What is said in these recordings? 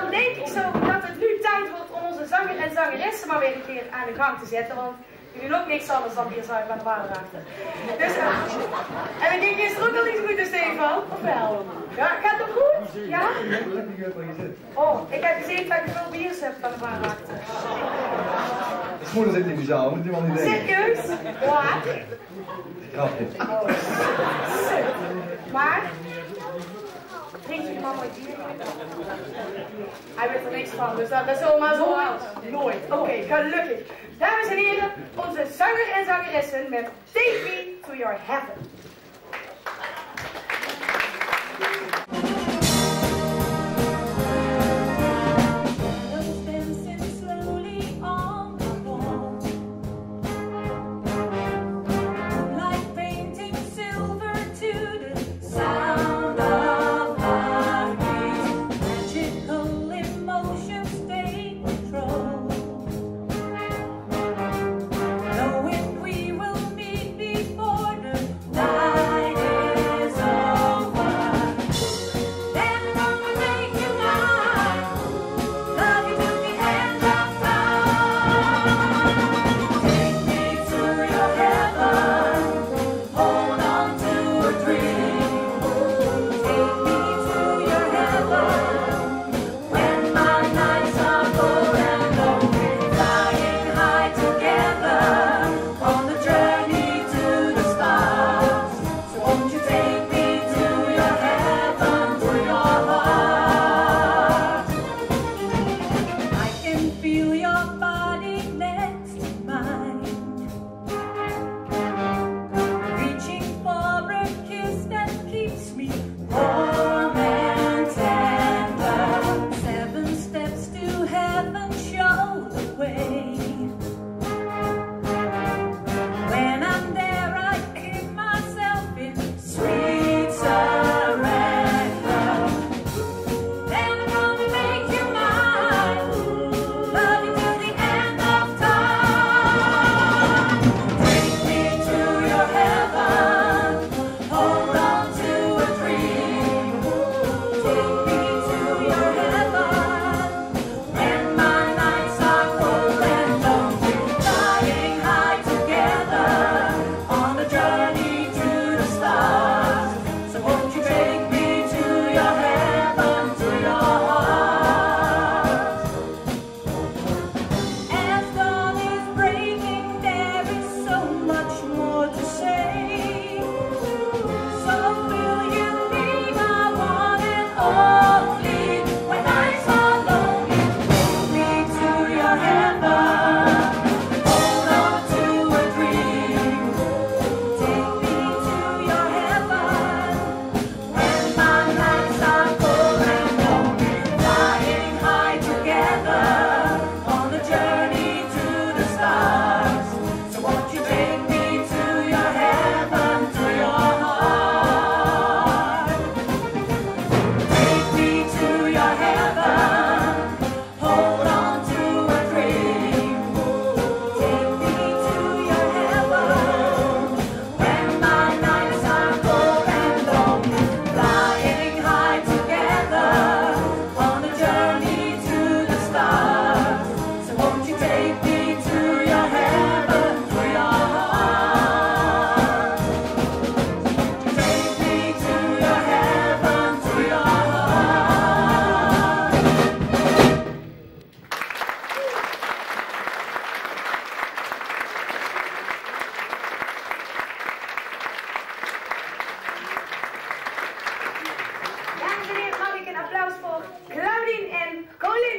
Dan denk ik zo dat het nu tijd wordt om onze zanger en zangeressen maar weer een keer aan de gang te zetten. Want die doen ook niks anders dan hier zuid bij de waterdrachten. Dus, uh, en ik ging gisteren ook al iets goed, dus Stefan. Of wel? Ja, gaat het goed? Ja? Oh, ik heb gezien dat ik veel biers heb van de waterdrachten. Mijn moeder zit in die zaal, moet je wel niet denken. Serieus? Waar? Grapje. Oh. Maar, mama bier? Hij weet er niks van, dus dat, we maar zo. Nooit. Oké, gelukkig. Dames en heren, onze zanger en zangeressen met Take Me to Your Heaven.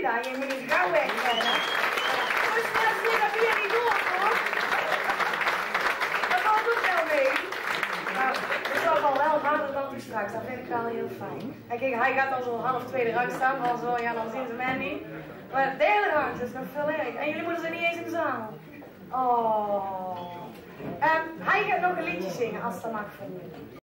Colinda. Je moet niet gauw. Dus dat is weer dat weer niet door. Dat valt ook wel mee. Nou, dat zal wel wel harder dan toen straks. Dat vind ik wel heel fijn. En kijk, hij gaat al zo half tweede rang staan. Van zo, ja, dan zien ze mij niet. Maar de derde rang is nog veel erg. En jullie moeten ze niet eens in de zaal. Oh. Ehm, hij gaat nog een liedje zingen, als dat mag van jullie.